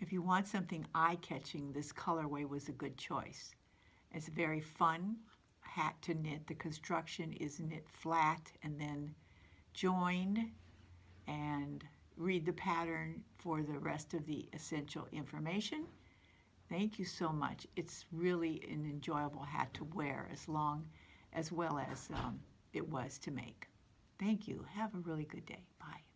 If you want something eye-catching, this colorway was a good choice. It's a very fun hat to knit. The construction is knit flat and then join and read the pattern for the rest of the essential information. Thank you so much. It's really an enjoyable hat to wear as long as well as um, it was to make. Thank you. Have a really good day. Bye.